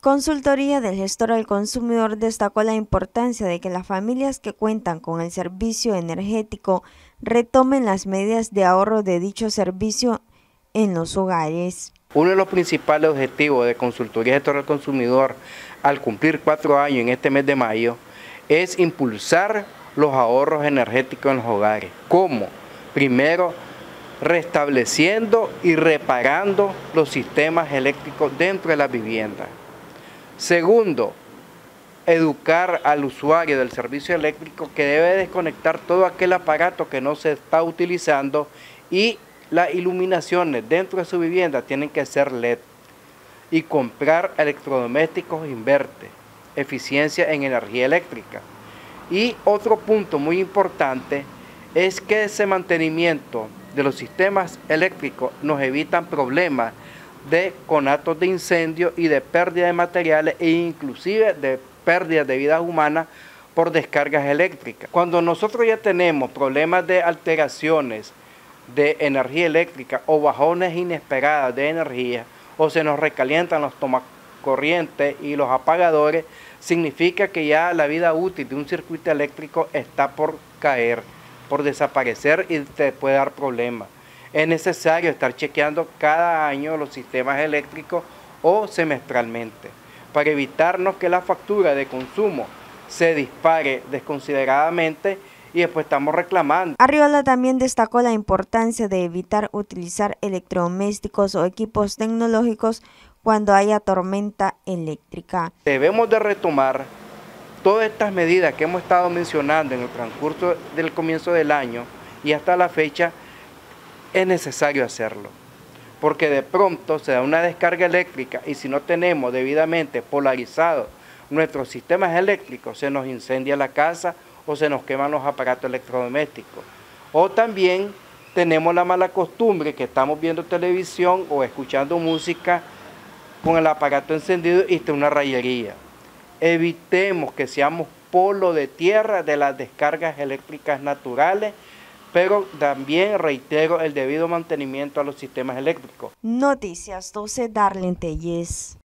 Consultoría del gestor al consumidor destacó la importancia de que las familias que cuentan con el servicio energético retomen las medidas de ahorro de dicho servicio en los hogares. Uno de los principales objetivos de Consultoría Gestor al Consumidor al cumplir cuatro años en este mes de mayo es impulsar los ahorros energéticos en los hogares. ¿Cómo? Primero, restableciendo y reparando los sistemas eléctricos dentro de la vivienda. Segundo, educar al usuario del servicio eléctrico que debe desconectar todo aquel aparato que no se está utilizando y las iluminaciones dentro de su vivienda tienen que ser LED y comprar electrodomésticos inverte, eficiencia en energía eléctrica. Y otro punto muy importante es que ese mantenimiento de los sistemas eléctricos nos evitan problemas de conatos de incendio y de pérdida de materiales e inclusive de pérdida de vidas humanas por descargas eléctricas. Cuando nosotros ya tenemos problemas de alteraciones de energía eléctrica o bajones inesperadas de energía o se nos recalientan los tomacorrientes y los apagadores, significa que ya la vida útil de un circuito eléctrico está por caer, por desaparecer y te puede dar problemas es necesario estar chequeando cada año los sistemas eléctricos o semestralmente para evitarnos que la factura de consumo se dispare desconsideradamente y después estamos reclamando. Arriola también destacó la importancia de evitar utilizar electrodomésticos o equipos tecnológicos cuando haya tormenta eléctrica. Debemos de retomar todas estas medidas que hemos estado mencionando en el transcurso del comienzo del año y hasta la fecha es necesario hacerlo. Porque de pronto se da una descarga eléctrica y si no tenemos debidamente polarizado nuestros sistemas eléctricos, se nos incendia la casa o se nos queman los aparatos electrodomésticos. O también tenemos la mala costumbre que estamos viendo televisión o escuchando música con el aparato encendido y está una rayería. Evitemos que seamos polo de tierra de las descargas eléctricas naturales pero también reitero el debido mantenimiento a los sistemas eléctricos. Noticias 12 Darlene Telles.